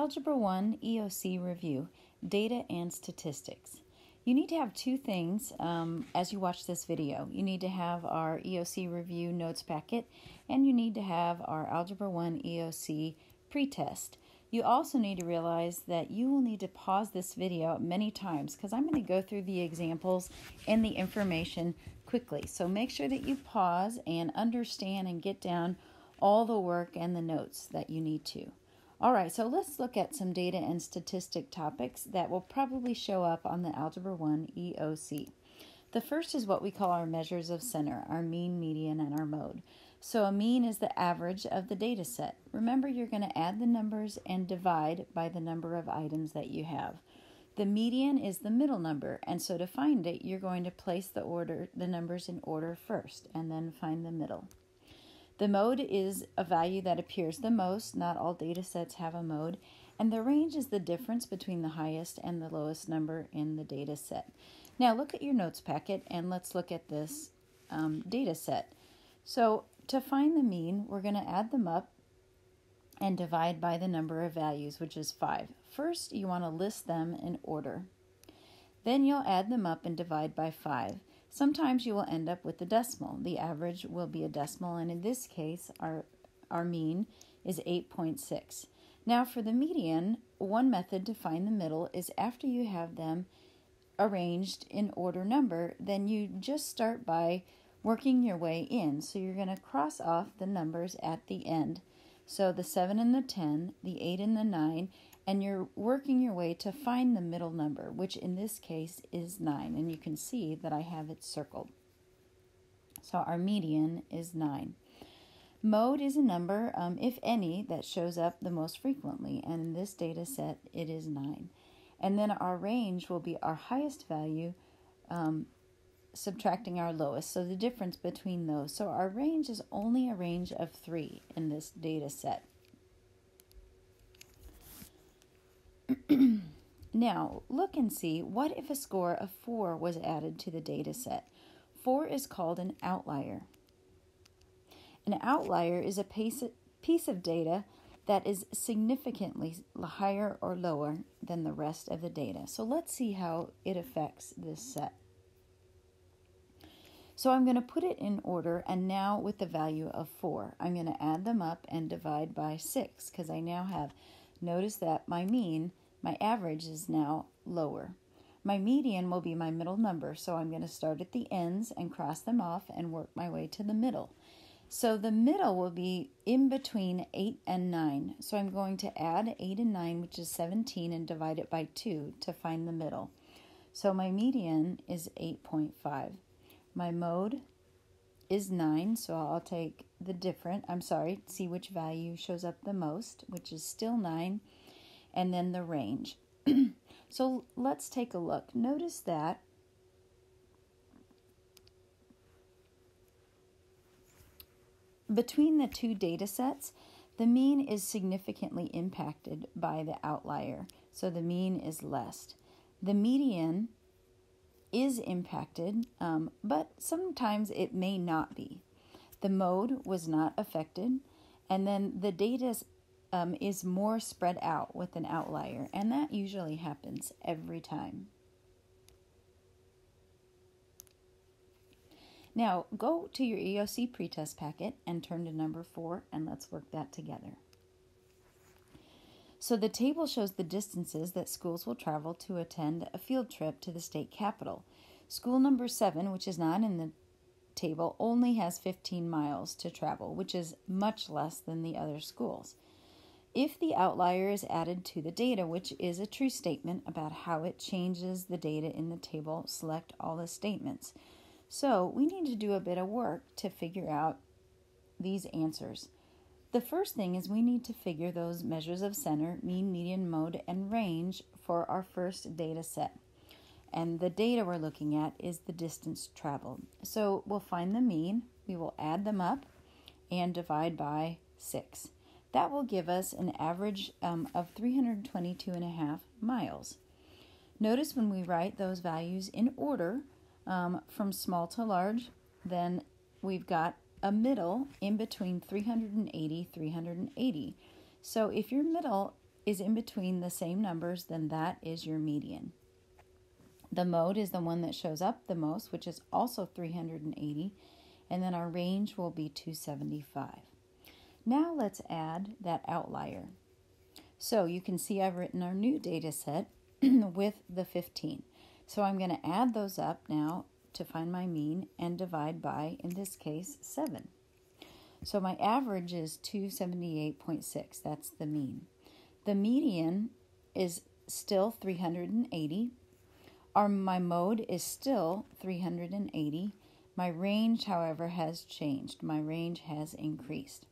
Algebra 1 EOC Review Data and Statistics. You need to have two things um, as you watch this video. You need to have our EOC Review notes packet and you need to have our Algebra 1 EOC pretest. You also need to realize that you will need to pause this video many times because I'm going to go through the examples and the information quickly. So make sure that you pause and understand and get down all the work and the notes that you need to. All right, so let's look at some data and statistic topics that will probably show up on the Algebra 1 EOC. The first is what we call our measures of center, our mean, median, and our mode. So a mean is the average of the data set. Remember, you're going to add the numbers and divide by the number of items that you have. The median is the middle number, and so to find it, you're going to place the order the numbers in order first and then find the middle. The mode is a value that appears the most. Not all data sets have a mode. And the range is the difference between the highest and the lowest number in the data set. Now look at your notes packet and let's look at this um, data set. So to find the mean, we're going to add them up and divide by the number of values, which is 5. First, you want to list them in order. Then you'll add them up and divide by 5. Sometimes you will end up with a decimal. The average will be a decimal, and in this case, our, our mean is 8.6. Now, for the median, one method to find the middle is after you have them arranged in order number, then you just start by working your way in. So you're going to cross off the numbers at the end. So the 7 and the 10, the 8 and the 9, and you're working your way to find the middle number, which in this case is 9, and you can see that I have it circled. So our median is 9. Mode is a number, um, if any, that shows up the most frequently, and in this data set it is 9. And then our range will be our highest value um, subtracting our lowest, so the difference between those. So our range is only a range of 3 in this data set. now, look and see what if a score of 4 was added to the data set. 4 is called an outlier. An outlier is a piece of data that is significantly higher or lower than the rest of the data. So let's see how it affects this set. So I'm going to put it in order and now with the value of 4. I'm going to add them up and divide by 6 because I now have Notice that my mean, my average is now lower. My median will be my middle number, so I'm going to start at the ends and cross them off and work my way to the middle. So the middle will be in between 8 and 9. So I'm going to add 8 and 9, which is 17, and divide it by 2 to find the middle. So my median is 8.5. My mode is 9, so I'll take the different, I'm sorry, see which value shows up the most, which is still 9, and then the range. so let's take a look. Notice that between the two data sets, the mean is significantly impacted by the outlier, so the mean is less. The median is impacted, um, but sometimes it may not be. The mode was not affected, and then the data um, is more spread out with an outlier, and that usually happens every time. Now, go to your EOC pretest packet and turn to number four, and let's work that together. So the table shows the distances that schools will travel to attend a field trip to the state capital. School number seven, which is not in the table, only has 15 miles to travel, which is much less than the other schools. If the outlier is added to the data, which is a true statement about how it changes the data in the table, select all the statements. So we need to do a bit of work to figure out these answers. The first thing is we need to figure those measures of center, mean, median, mode, and range for our first data set. And the data we're looking at is the distance traveled. So we'll find the mean, we will add them up, and divide by 6. That will give us an average um, of 322 and a half miles. Notice when we write those values in order um, from small to large, then we've got a middle in between 380 380 so if your middle is in between the same numbers, then that is your median. The mode is the one that shows up the most, which is also 380, and then our range will be 275. Now let's add that outlier. So you can see I've written our new data set with the 15. So I'm going to add those up now to find my mean and divide by, in this case, 7. So my average is 278.6. That's the mean. The median is still 380. Our, my mode is still 380. My range, however, has changed. My range has increased.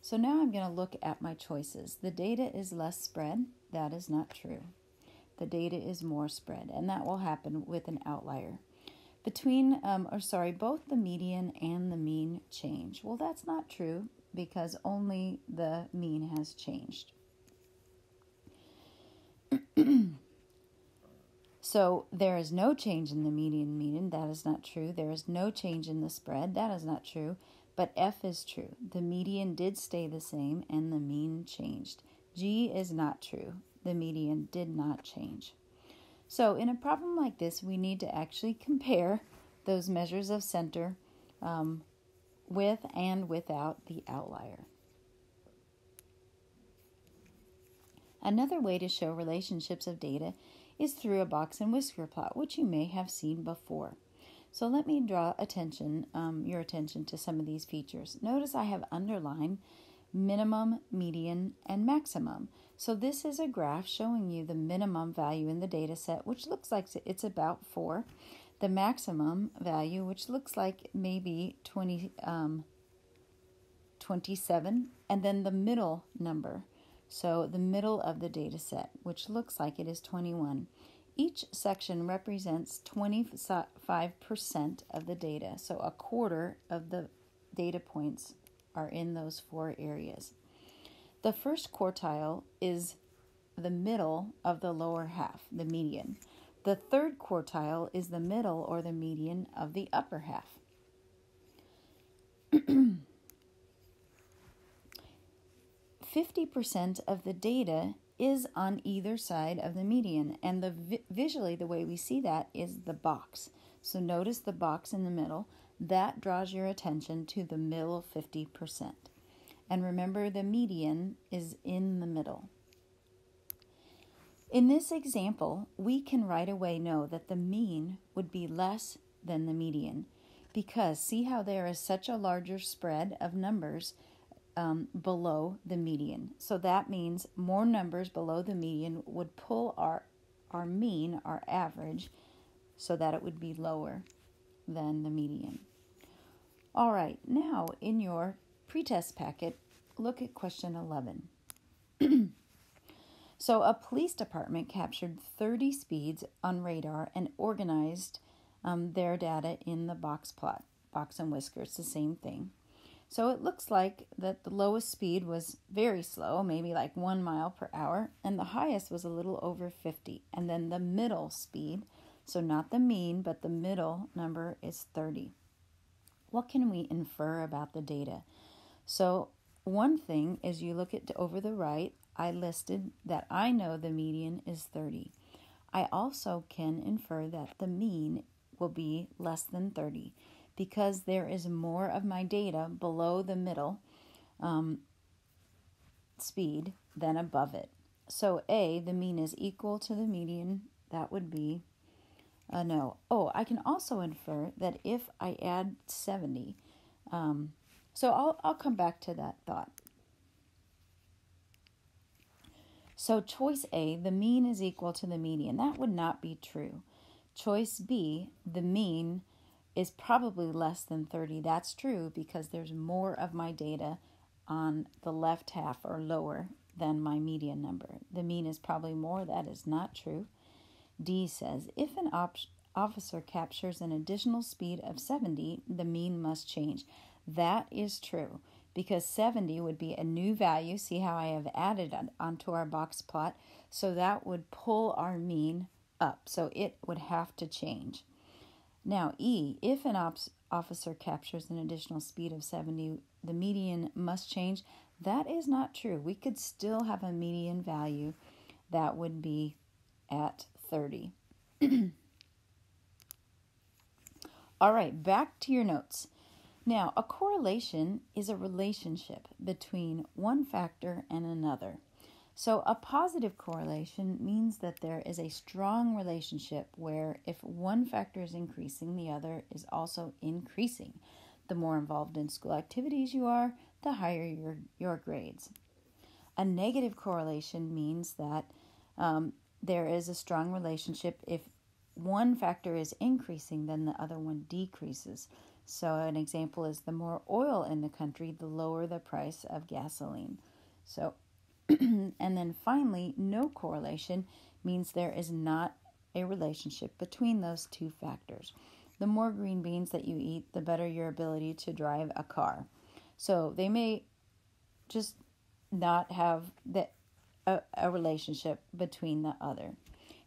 So now I'm going to look at my choices. The data is less spread. That is not true. The data is more spread, and that will happen with an outlier between, um, or sorry, both the median and the mean change. Well, that's not true because only the mean has changed. so there is no change in the median mean. That is not true. There is no change in the spread. That is not true. But F is true. The median did stay the same and the mean changed. G is not true. The median did not change. So, in a problem like this, we need to actually compare those measures of center um, with and without the outlier. Another way to show relationships of data is through a box and whisker plot, which you may have seen before. So let me draw attention, um, your attention to some of these features. Notice I have underlined minimum, median, and maximum. So this is a graph showing you the minimum value in the data set, which looks like it's about 4. The maximum value, which looks like maybe 20, um, 27. And then the middle number, so the middle of the data set, which looks like it is 21. Each section represents 25% of the data, so a quarter of the data points are in those four areas. The first quartile is the middle of the lower half, the median. The third quartile is the middle or the median of the upper half. Fifty percent of the data is on either side of the median, and the vi- visually the way we see that is the box. So notice the box in the middle. That draws your attention to the middle 50%. And remember, the median is in the middle. In this example, we can right away know that the mean would be less than the median because see how there is such a larger spread of numbers um, below the median. So that means more numbers below the median would pull our, our mean, our average, so that it would be lower than the median. All right, now in your pretest packet, look at question 11. so, a police department captured 30 speeds on radar and organized um, their data in the box plot. Box and whiskers, the same thing. So it looks like that the lowest speed was very slow, maybe like one mile per hour, and the highest was a little over 50. And then the middle speed, so not the mean, but the middle number is 30 what can we infer about the data? So, one thing is you look at over the right, I listed that I know the median is 30. I also can infer that the mean will be less than 30 because there is more of my data below the middle um, speed than above it. So, A, the mean is equal to the median, that would be uh, no. Oh, I can also infer that if I add 70, um, so I'll, I'll come back to that thought. So, choice A, the mean is equal to the median. That would not be true. Choice B, the mean is probably less than 30. That's true because there's more of my data on the left half or lower than my median number. The mean is probably more. That is not true. D says if an op- officer captures an additional speed of 70, the mean must change. That is true because 70 would be a new value. See how I have added it onto our box plot? So that would pull our mean up. So it would have to change. Now, E, if an ops officer captures an additional speed of 70, the median must change. That is not true. We could still have a median value that would be at 30. All right, back to your notes. Now, a correlation is a relationship between one factor and another. So, a positive correlation means that there is a strong relationship where if one factor is increasing, the other is also increasing. The more involved in school activities you are, the higher your, your grades. A negative correlation means that um, there is a strong relationship if one factor is increasing, then the other one decreases. So, an example is the more oil in the country, the lower the price of gasoline. So, and then finally, no correlation means there is not a relationship between those two factors. The more green beans that you eat, the better your ability to drive a car. So, they may just not have the, a, a relationship between the other.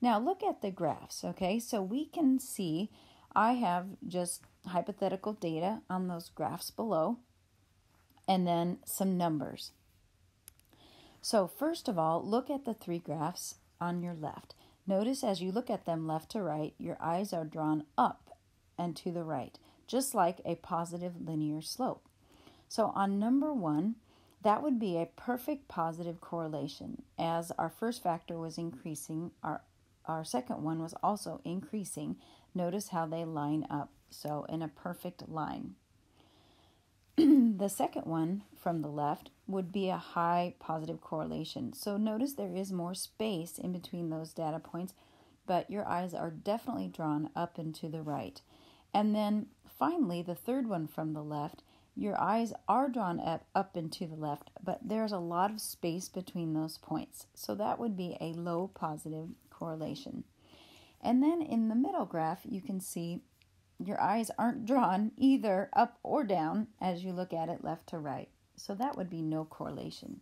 Now, look at the graphs, okay? So, we can see I have just hypothetical data on those graphs below and then some numbers. So, first of all, look at the three graphs on your left. Notice as you look at them left to right, your eyes are drawn up and to the right, just like a positive linear slope. So, on number one, that would be a perfect positive correlation. As our first factor was increasing, our, our second one was also increasing. Notice how they line up so in a perfect line. the second one from the left would be a high positive correlation. So notice there is more space in between those data points, but your eyes are definitely drawn up and to the right. And then finally, the third one from the left, your eyes are drawn up, up and to the left, but there's a lot of space between those points. So that would be a low positive correlation. And then in the middle graph, you can see your eyes aren't drawn either up or down as you look at it left to right. So that would be no correlation.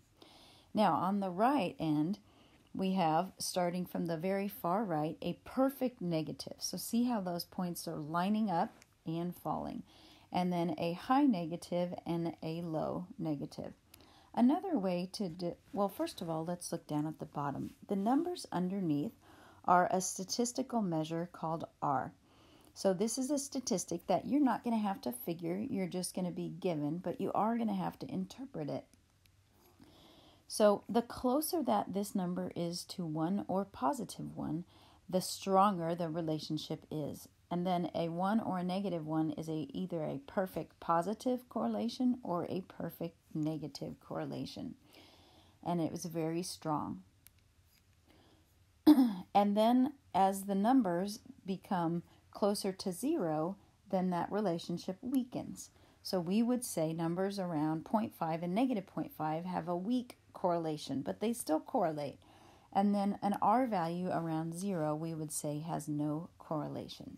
Now, on the right end, we have, starting from the very far right, a perfect negative. So see how those points are lining up and falling. And then a high negative and a low negative. Another way to do, well, first of all, let's look down at the bottom. The numbers underneath are a statistical measure called R. So this is a statistic that you're not going to have to figure, you're just going to be given, but you are going to have to interpret it. So the closer that this number is to 1 or positive 1, the stronger the relationship is. And then a 1 or a negative 1 is a either a perfect positive correlation or a perfect negative correlation. And it was very strong. and then as the numbers become closer to zero, then that relationship weakens. So we would say numbers around 0.5 and negative 0.5 have a weak correlation, but they still correlate. And then an R value around zero, we would say has no correlation.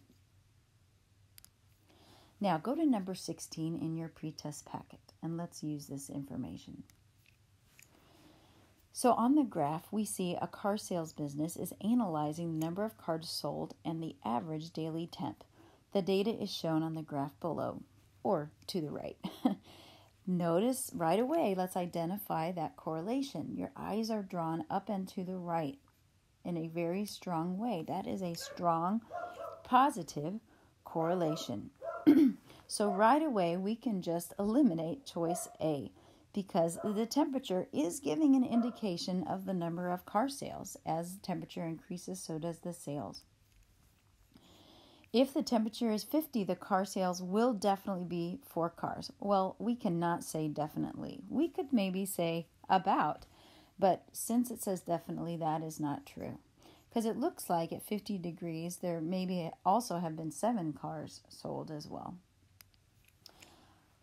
Now go to number 16 in your pretest packet and let's use this information. So on the graph, we see a car sales business is analyzing the number of cars sold and the average daily temp. The data is shown on the graph below or to the right. Notice right away, let's identify that correlation. Your eyes are drawn up and to the right in a very strong way. That is a strong positive correlation. so right away, we can just eliminate choice A because the temperature is giving an indication of the number of car sales. As the temperature increases, so does the sales. If the temperature is 50, the car sales will definitely be for cars. Well, we cannot say definitely. We could maybe say about, but since it says definitely, that is not true. Because it looks like at 50 degrees, there maybe also have been seven cars sold as well.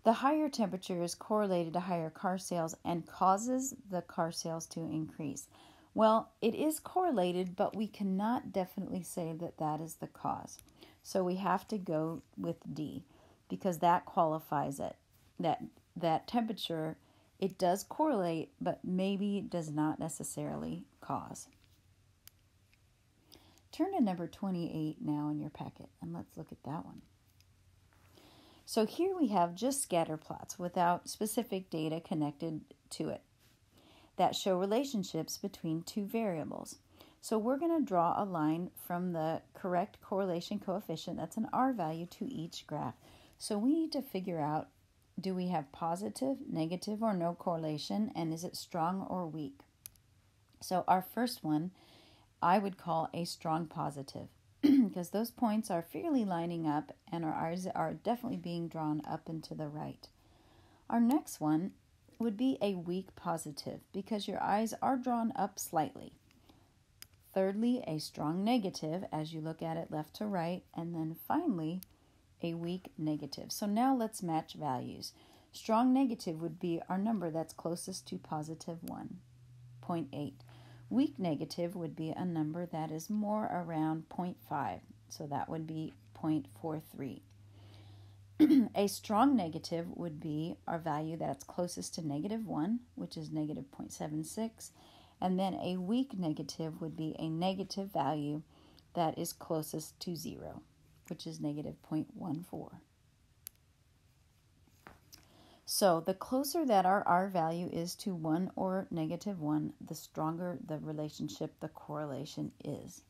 The higher temperature is correlated to higher car sales and causes the car sales to increase. Well, it is correlated, but we cannot definitely say that that is the cause. So we have to go with D because that qualifies it. That that temperature it does correlate, but maybe does not necessarily cause. Turn to number 28 now in your packet and let's look at that one. So here we have just scatter plots without specific data connected to it that show relationships between two variables. So we're going to draw a line from the correct correlation coefficient, that's an R value, to each graph. So we need to figure out do we have positive, negative, or no correlation, and is it strong or weak? So our first one I would call a strong positive because those points are fairly lining up and our eyes are definitely being drawn up and to the right. Our next one would be a weak positive because your eyes are drawn up slightly. Thirdly, a strong negative as you look at it left to right. And then finally, a weak negative. So now let's match values. Strong negative would be our number that's closest to positive 1, 0.8. Weak negative would be a number that is more around 0.5. So that would be 0.43. a strong negative would be our value that's closest to negative 1, which is negative 0.76. And then a weak negative would be a negative value that is closest to 0, which is negative 0.14. So the closer that our R value is to 1 or negative 1, the stronger the relationship, the correlation is.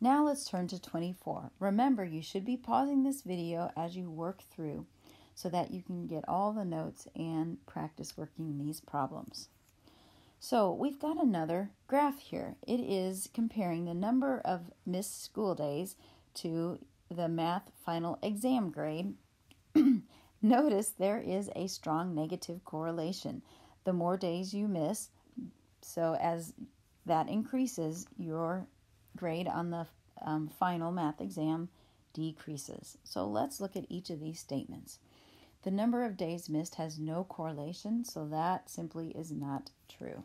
Now let's turn to 24. Remember, you should be pausing this video as you work through so that you can get all the notes and practice working these problems. So we've got another graph here. It is comparing the number of missed school days to the math final exam grade. Notice there is a strong negative correlation. The more days you miss, so as that increases, your grade on the um, final math exam decreases. So let's look at each of these statements. The number of days missed has no correlation, so that simply is not true.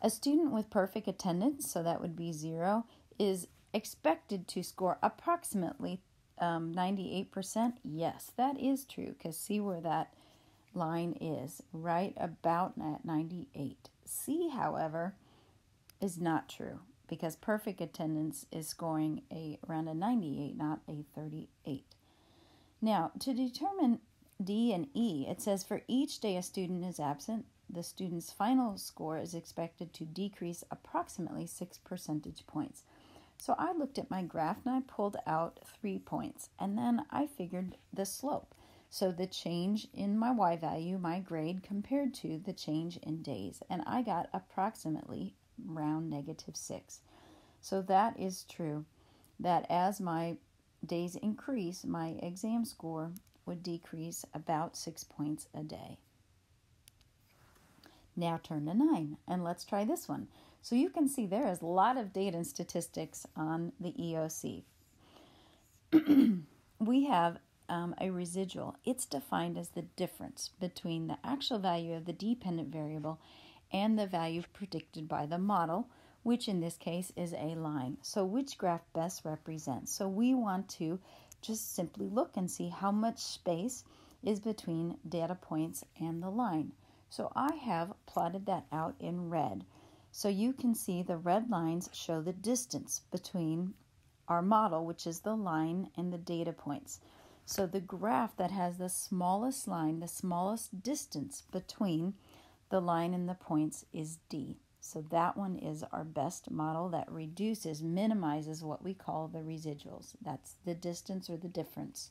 A student with perfect attendance, so that would be zero, is expected to score approximately um, 98%. Yes, that is true because see where that line is, right about at 98. C, however, is not true because perfect attendance is scoring a around a 98, not a 38. Now, to determine D and E, it says for each day a student is absent, the student's final score is expected to decrease approximately 6 percentage points. So I looked at my graph and I pulled out three points, and then I figured the slope. So the change in my y value, my grade, compared to the change in days, and I got approximately around negative 6. So that is true that as my days increase, my exam score would decrease about 6 points a day. Now turn to 9 and let's try this one. So you can see there is a lot of data and statistics on the EOC. we have um, a residual. It's defined as the difference between the actual value of the dependent variable and the value predicted by the model, which in this case is a line. So which graph best represents? So we want to just simply look and see how much space is between data points and the line. So I have plotted that out in red. So you can see the red lines show the distance between our model, which is the line, and the data points. So the graph that has the smallest line, the smallest distance between the line and the points is D. So that one is our best model that reduces, minimizes what we call the residuals. That's the distance or the difference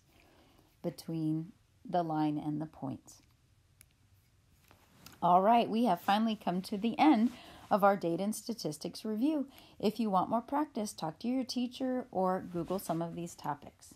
between the line and the points. All right, we have finally come to the end of our data and statistics review. If you want more practice, talk to your teacher or Google some of these topics.